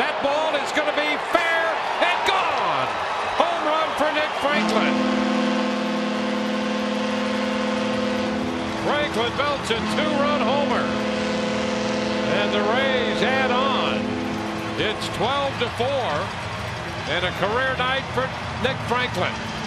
That ball is going to be fair and gone. Home run for Nick Franklin. Franklin belts a two-run homer. And the Rays add on. It's 12 to 4 and a career night for Nick Franklin.